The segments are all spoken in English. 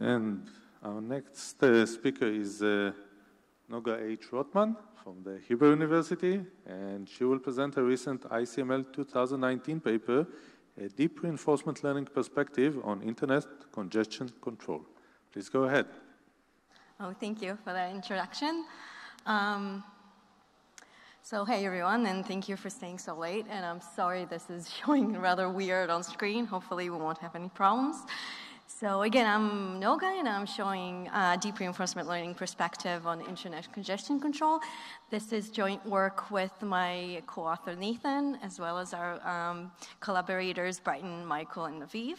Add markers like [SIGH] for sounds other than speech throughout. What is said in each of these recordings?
And our next uh, speaker is uh, Noga H. Rotman from the Hebrew University, and she will present a recent ICML 2019 paper, A Deep Reinforcement Learning Perspective on Internet Congestion Control. Please go ahead. Oh, thank you for that introduction. Um, so, hey everyone, and thank you for staying so late. And I'm sorry this is [LAUGHS] showing rather weird on screen. Hopefully, we won't have any problems. So again, I'm Noga, and I'm showing a deep reinforcement learning perspective on internet congestion control. This is joint work with my co-author Nathan, as well as our um, collaborators Brighton, Michael, and Aviv.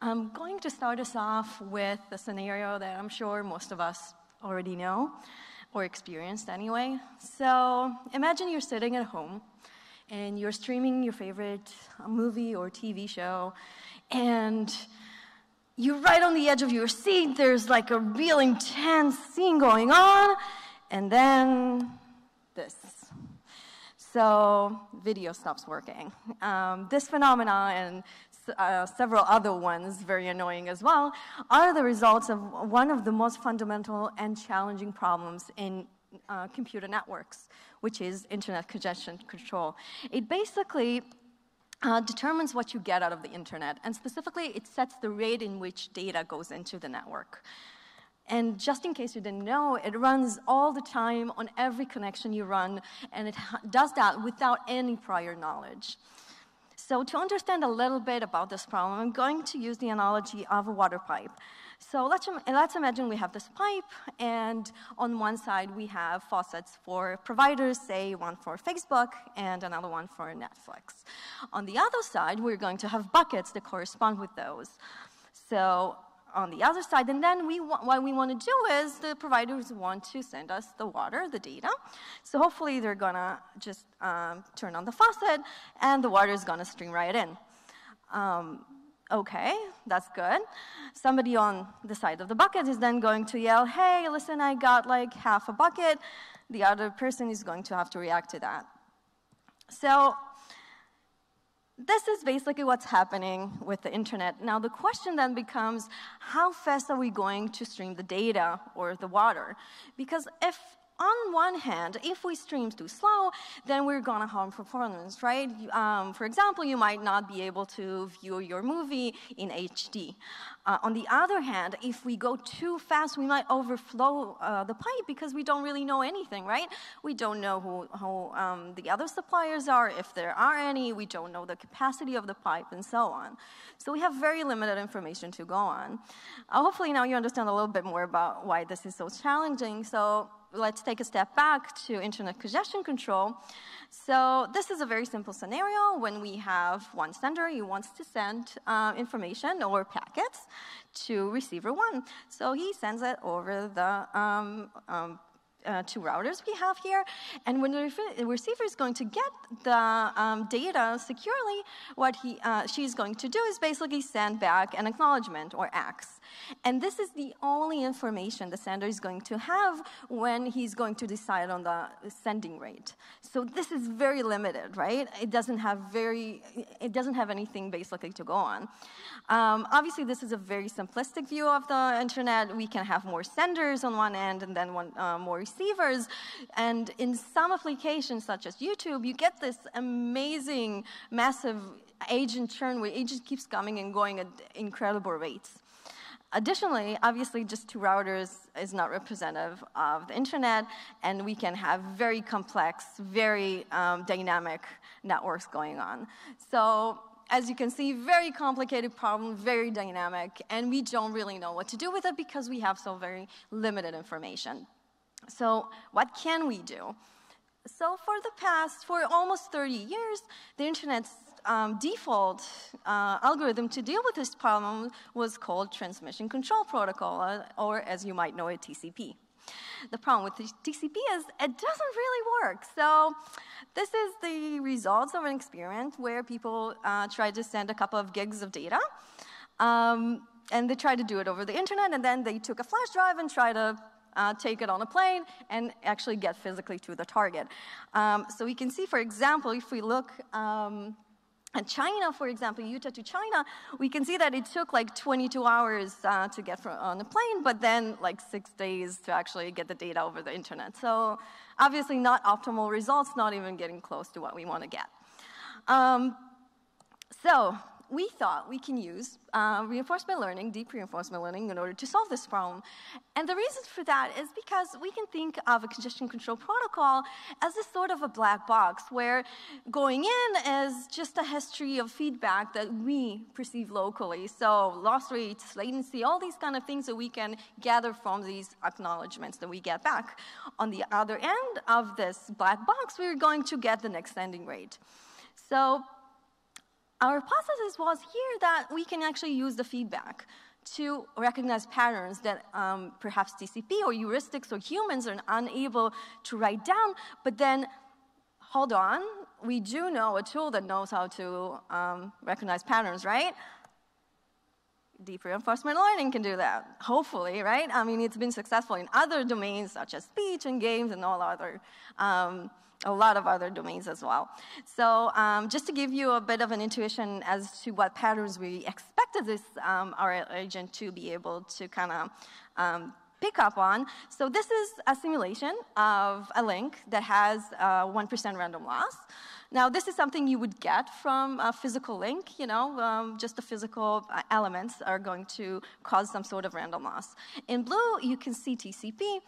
I'm going to start us off with a scenario that I'm sure most of us already know, or experienced anyway. So imagine you're sitting at home, and you're streaming your favorite movie or TV show, and you're right on the edge of your seat. There's like a real intense scene going on. And then this. So video stops working. Um, this phenomenon and uh, several other ones, very annoying as well, are the results of one of the most fundamental and challenging problems in uh, computer networks, which is internet congestion control. It basically uh, determines what you get out of the internet. And specifically, it sets the rate in which data goes into the network. And just in case you didn't know, it runs all the time on every connection you run, and it does that without any prior knowledge. So to understand a little bit about this problem, I'm going to use the analogy of a water pipe. So let's, let's imagine we have this pipe, and on one side we have faucets for providers, say one for Facebook and another one for Netflix. On the other side, we're going to have buckets that correspond with those. So on the other side, and then we what we want to do is the providers want to send us the water, the data. So hopefully they're gonna just um, turn on the faucet, and the water is gonna stream right in. Um, Okay, that's good. Somebody on the side of the bucket is then going to yell, hey, listen, I got like half a bucket. The other person is going to have to react to that. So this is basically what's happening with the internet. Now the question then becomes, how fast are we going to stream the data or the water? Because if on one hand, if we stream too slow, then we're gonna harm performance, right? Um, for example, you might not be able to view your movie in HD. Uh, on the other hand, if we go too fast, we might overflow uh, the pipe because we don't really know anything, right? We don't know who, who um, the other suppliers are, if there are any, we don't know the capacity of the pipe, and so on. So we have very limited information to go on. Uh, hopefully now you understand a little bit more about why this is so challenging. So let's take a step back to internet congestion control. So this is a very simple scenario when we have one sender who wants to send uh, information or packets to receiver one. So he sends it over the um, um, uh, two routers we have here. And when the receiver is going to get the um, data securely, what he, uh, she's going to do is basically send back an acknowledgement or ACKs. And this is the only information the sender is going to have when he's going to decide on the sending rate. So this is very limited, right? It doesn't have very, it doesn't have anything basically to go on. Um, obviously, this is a very simplistic view of the internet. We can have more senders on one end and then one, uh, more receivers. And in some applications, such as YouTube, you get this amazing, massive agent churn where agent keeps coming and going at incredible rates. Additionally, obviously, just two routers is not representative of the internet, and we can have very complex, very um, dynamic networks going on. So as you can see, very complicated problem, very dynamic, and we don't really know what to do with it because we have so very limited information. So what can we do? So for the past, for almost 30 years, the internet's um, default uh, algorithm to deal with this problem was called Transmission Control Protocol, uh, or as you might know it, TCP. The problem with TCP is it doesn't really work. So this is the results of an experiment where people uh, tried to send a couple of gigs of data. Um, and they tried to do it over the internet, and then they took a flash drive and tried to uh, take it on a plane, and actually get physically to the target. Um, so we can see, for example, if we look um, China, for example, Utah to China, we can see that it took like 22 hours uh, to get from, on a plane, but then like six days to actually get the data over the internet. So obviously not optimal results, not even getting close to what we want to get. Um, so we thought we can use uh, reinforcement learning, deep reinforcement learning, in order to solve this problem. And the reason for that is because we can think of a congestion control protocol as a sort of a black box where going in is just a history of feedback that we perceive locally. So loss rates, latency, all these kind of things that we can gather from these acknowledgments that we get back. On the other end of this black box, we're going to get the next sending rate. So our hypothesis was here that we can actually use the feedback to recognize patterns that um, perhaps TCP or heuristics or humans are unable to write down, but then, hold on, we do know a tool that knows how to um, recognize patterns, right? Deep reinforcement learning can do that, hopefully, right? I mean, it's been successful in other domains such as speech and games and all other um, a lot of other domains as well. So um, just to give you a bit of an intuition as to what patterns we expected this um, our agent to be able to kind of um, pick up on. So this is a simulation of a link that has 1% random loss. Now, this is something you would get from a physical link, you know, um, just the physical uh, elements are going to cause some sort of random loss. In blue, you can see TCP.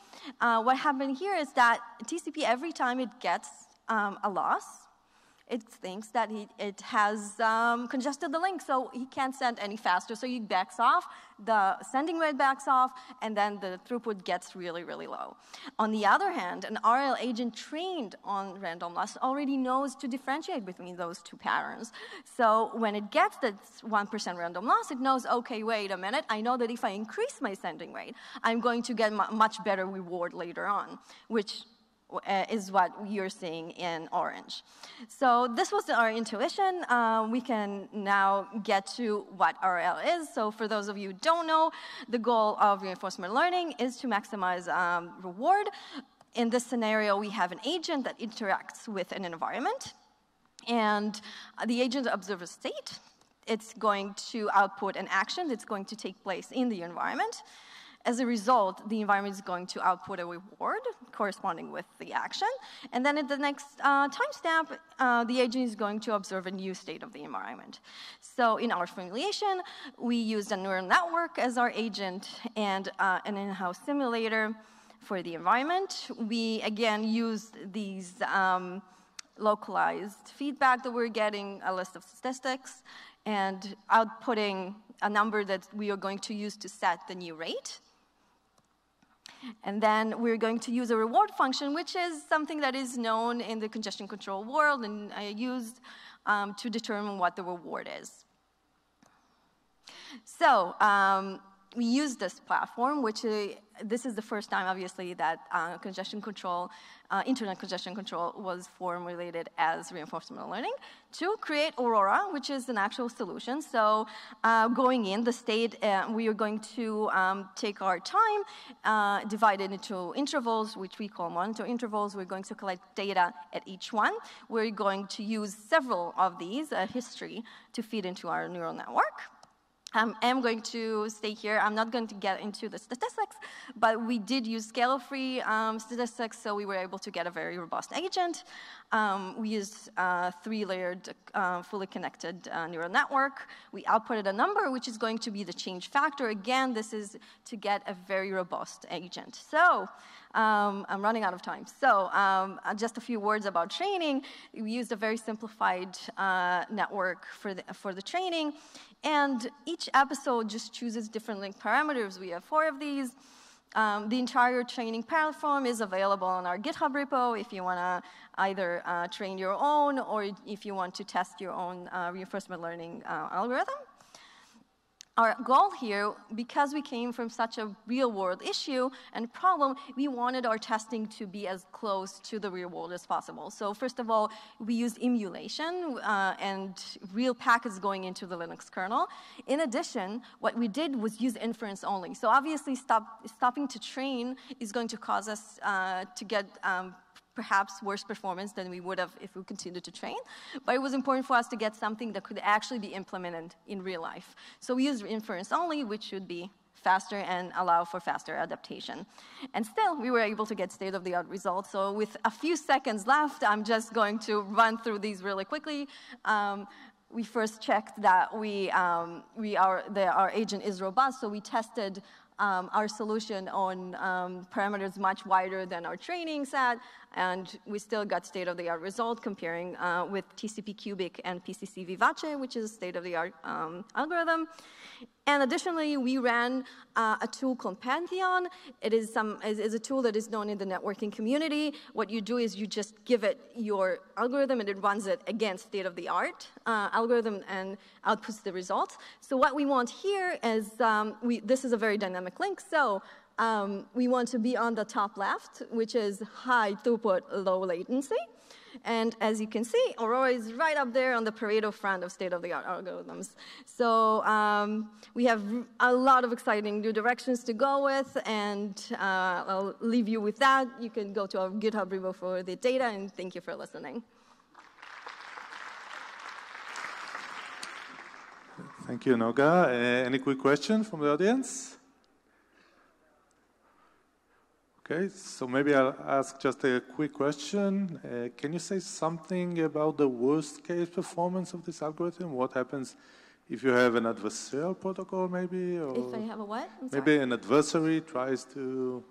Uh, what happened here is that TCP, every time it gets um, a loss, it thinks that he, it has um, congested the link, so he can't send any faster. So he backs off, the sending rate backs off, and then the throughput gets really, really low. On the other hand, an RL agent trained on random loss already knows to differentiate between those two patterns. So when it gets that 1% random loss, it knows, okay, wait a minute, I know that if I increase my sending rate, I'm going to get much better reward later on, which uh, is what you're seeing in orange. So this was our intuition. Uh, we can now get to what RL is. So for those of you who don't know, the goal of reinforcement learning is to maximize um, reward. In this scenario, we have an agent that interacts with an environment. And the agent observes a state. It's going to output an action that's going to take place in the environment. As a result, the environment is going to output a reward corresponding with the action. And then at the next uh, timestamp, uh, the agent is going to observe a new state of the environment. So in our formulation, we used a neural network as our agent and uh, an in-house simulator for the environment. We, again, used these um, localized feedback that we're getting, a list of statistics, and outputting a number that we are going to use to set the new rate. And then we're going to use a reward function, which is something that is known in the congestion control world and I used um, to determine what the reward is. So um, we use this platform, which uh, this is the first time, obviously, that uh, congestion control, uh, internet congestion control was formulated as reinforcement learning to create Aurora, which is an actual solution. So uh, going in, the state, uh, we are going to um, take our time, uh, divide it into intervals, which we call monitor intervals. We're going to collect data at each one. We're going to use several of these, history, to feed into our neural network. I am going to stay here. I'm not going to get into the statistics, but we did use scale-free um, statistics, so we were able to get a very robust agent. Um, we used a three-layered, uh, fully connected uh, neural network. We outputted a number, which is going to be the change factor. Again, this is to get a very robust agent. So um, I'm running out of time. So um, uh, just a few words about training. We used a very simplified uh, network for the, for the training. And each episode just chooses different link parameters. We have four of these. Um, the entire training platform is available on our GitHub repo if you want to either uh, train your own or if you want to test your own uh, reinforcement learning uh, algorithm. Our goal here, because we came from such a real world issue and problem, we wanted our testing to be as close to the real world as possible. So first of all, we used emulation uh, and real packets going into the Linux kernel. In addition, what we did was use inference only. So obviously stop, stopping to train is going to cause us uh, to get um, perhaps worse performance than we would have if we continued to train. But it was important for us to get something that could actually be implemented in real life. So we used inference only, which should be faster and allow for faster adaptation. And still, we were able to get state-of-the-art results. So with a few seconds left, I'm just going to run through these really quickly. Um, we first checked that we, um, we are, the, our agent is robust, so we tested um, our solution on um, parameters much wider than our training set, and we still got state-of-the-art result comparing uh, with TCP Cubic and PCC Vivace, which is a state-of-the-art um, algorithm. And additionally, we ran uh, a tool called Pantheon. It is, some, is, is, a tool that is known in the networking community. What you do is you just give it your algorithm and it runs it against state-of-the-art uh, algorithm and outputs the results. So what we want here is, um, we, this is a very dynamic link. So um, we want to be on the top left, which is high throughput, low latency. And as you can see, Aurora is right up there on the Pareto front of state-of-the-art algorithms. So um, we have a lot of exciting new directions to go with, and uh, I'll leave you with that. You can go to our GitHub repo for the data, and thank you for listening. Thank you, Noga. Uh, any quick question from the audience? Okay, so maybe I'll ask just a quick question. Uh, can you say something about the worst case performance of this algorithm? What happens if you have an adversarial protocol, maybe? Or if I have a what? maybe an adversary tries to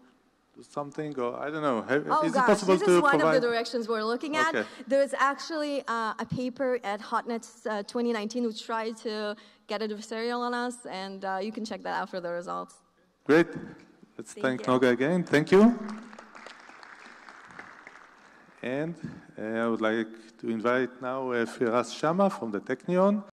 do something, or I don't know. Have, oh is gosh, it possible this to is one provide? of the directions we're looking at. Okay. There's actually uh, a paper at Hotnets uh, 2019 which tried to get adversarial on us, and uh, you can check that out for the results. Great. Let's Thank thank. Noga again. Thank you. And uh, I would like to invite now uh, Firas Shama from the Technion.